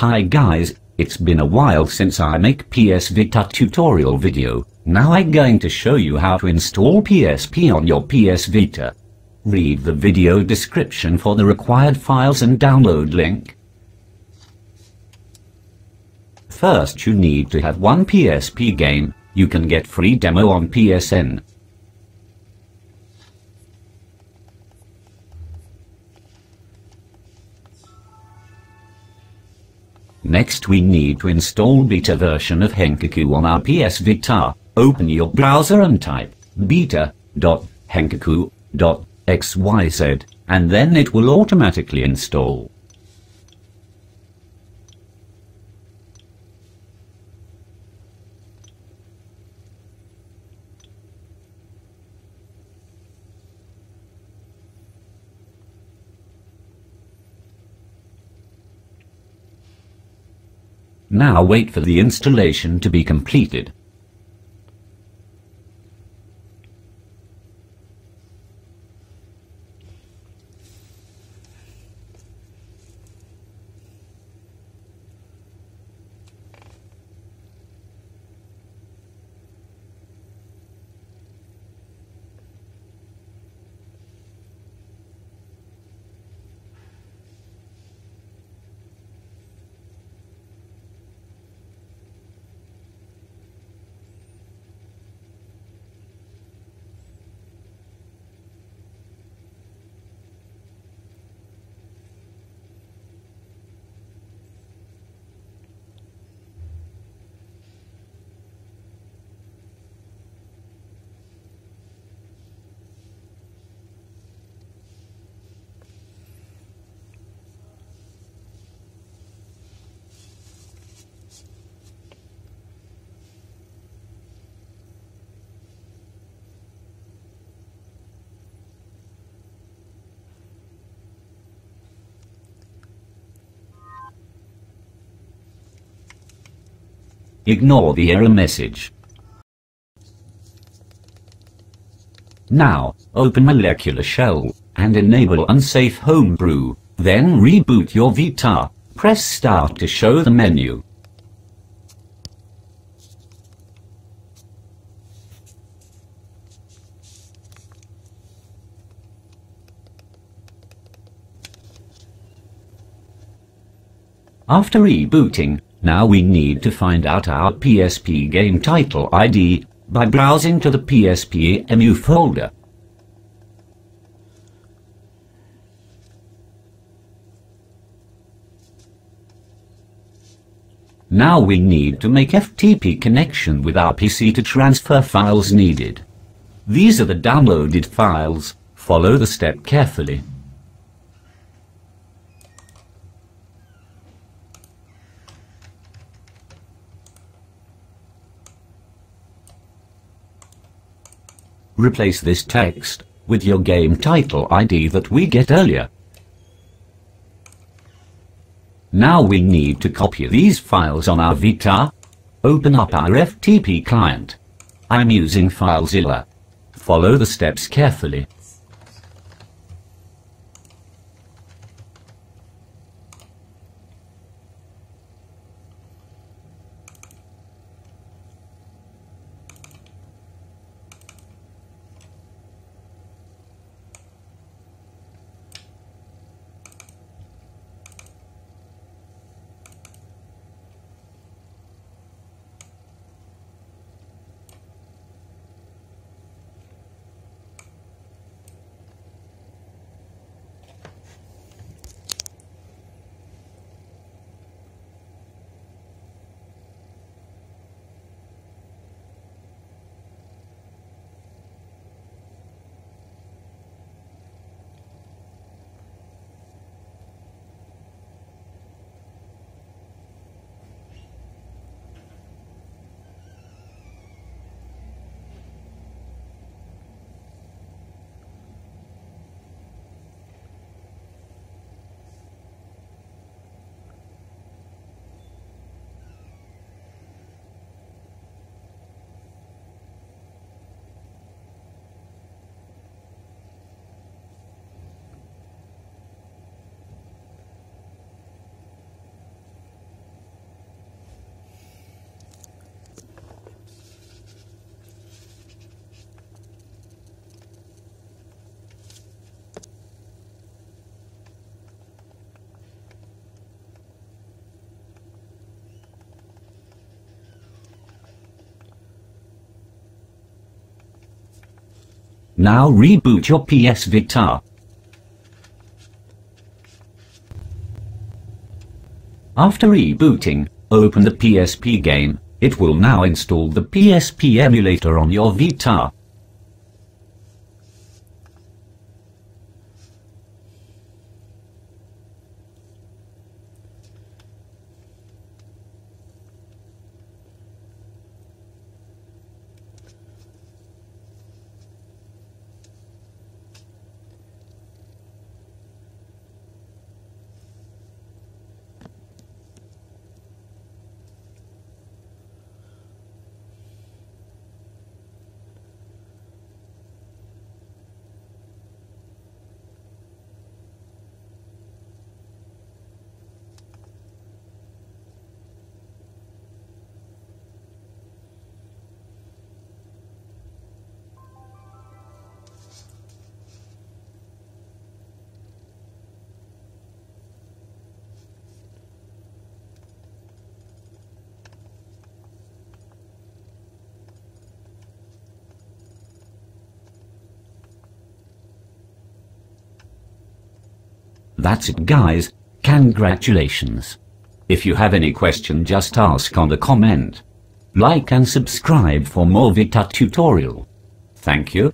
Hi guys, it's been a while since I make PS Vita tutorial video. Now I'm going to show you how to install PSP on your PS Vita. Read the video description for the required files and download link. First you need to have one PSP game, you can get free demo on PSN. Next we need to install beta version of Henkaku on our PS Vita. Open your browser and type beta.henkaku.xyz and then it will automatically install. Now wait for the installation to be completed. Ignore the error message. Now, open Molecular Shell, and enable Unsafe Homebrew, then reboot your Vita, press Start to show the menu. After rebooting, now we need to find out our PSP game title ID by browsing to the PSP EMU folder. Now we need to make FTP connection with our PC to transfer files needed. These are the downloaded files. Follow the step carefully. Replace this text with your game title ID that we get earlier. Now we need to copy these files on our Vita. Open up our FTP client. I'm using FileZilla. Follow the steps carefully. Now reboot your PS Vita. After rebooting, open the PSP game. It will now install the PSP emulator on your Vita. That's it guys, congratulations. If you have any question just ask on the comment. Like and subscribe for more Vita tutorial. Thank you.